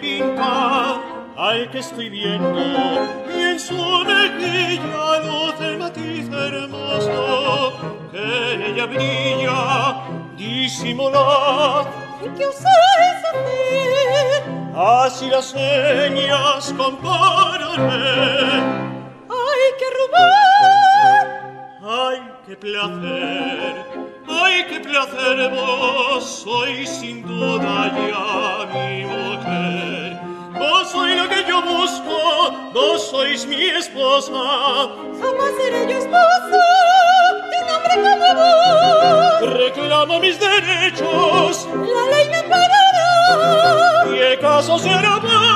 Pinta al que estoy viendo y en su mejilla luce el matiz hermoso que ella brilla disimular ¿Qué osáis hacer? Así las señas compararé ¡Ay, qué rubor! ¡Ay, qué placer! ¡Ay, qué placer! Vos sois sin duda ya mi mujer. Vos sois lo que yo busco, vos sois mi esposa. Jamás seré yo esposa de un hombre como vos. Reclamo mis derechos La ley me amparará. y el caso será público.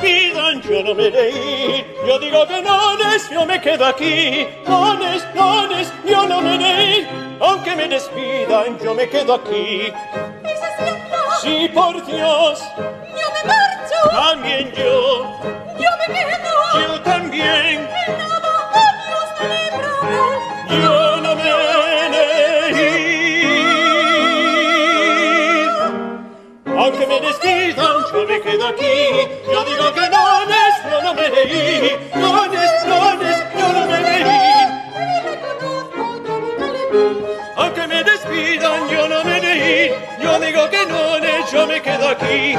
Me despidan, yo no me ir. Yo digo que no, yo me quedo aquí. Nones, nones, yo no me ir. Aunque me despidan, yo me quedo aquí. ¿Es cierto? Sí, por Dios, Yo me marcho. también yo, Yo me quedo. yo también. Nada, adiós, me libraré. Yo no me. Aunque me despidan, yo me quedo aquí. Aunque me despidan, yo no me de. Yo digo que no, yo me quedo aquí.